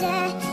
da.